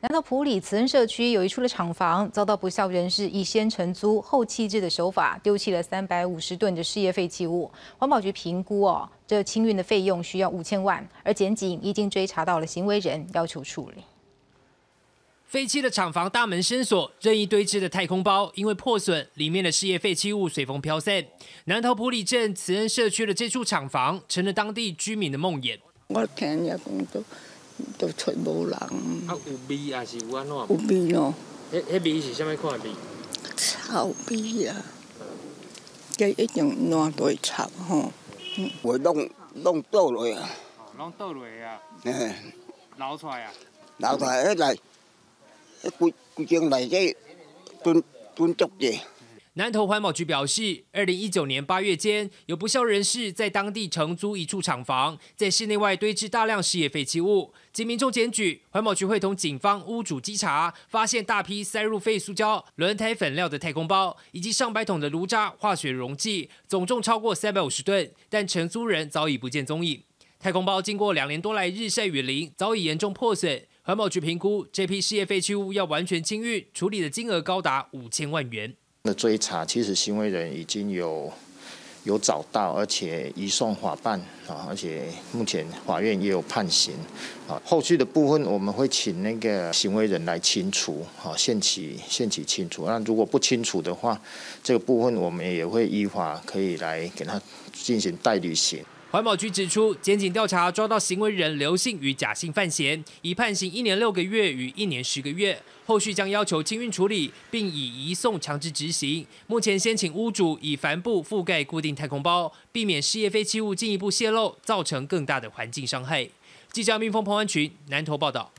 南投普里慈恩社区有一处的厂房遭到不孝人士以先承租后弃置的手法丢弃了三百五十吨的事业废弃物。环保局评估哦，这清运的费用需要五千万，而检警已经追查到了行为人，要求处理。废弃的厂房大门深锁，任意堆置的太空包因为破损，里面的事业废弃物随风飘散。南投埔里镇慈恩社区的这处厂房成了当地居民的梦魇。我听人家讲都都找无人。啊，有味还是有安怎？有味咯。迄迄味是啥物款味？臭味啊！计一种烂堆臭吼。会弄弄倒落啊。弄倒落啊。嘿。捞出来啊。捞出来，迄来，迄规规间内底蹲蹲足者。南投环保局表示，二零一九年八月间，有不肖人士在当地承租一处厂房，在室内外堆置大量事业废弃物。经民众检举，环保局会同警方屋主稽查，发现大批塞入废塑胶、轮胎粉料的太空包，以及上百桶的炉渣化学溶剂，总重超过三百五十吨，但承租人早已不见踪影。太空包经过两年多来日晒雨淋，早已严重破损。环保局评估，这批事业废弃物要完全清运，处理的金额高达五千万元。的追查，其实行为人已经有有找到，而且移送法办啊，而且目前法院也有判刑啊。后续的部分我们会请那个行为人来清除，啊，限期限期清除。那如果不清楚的话，这个部分我们也会依法可以来给他进行代理行。环保局指出，检警调查抓到行为人刘姓与贾姓犯嫌，已判刑一年六个月与一年十个月。后续将要求清运处理，并以移送强制执行。目前先请屋主以帆布覆盖固定太空包，避免事业废弃物进一步泄漏，造成更大的环境伤害。记者蜜蜂彭安群南投报道。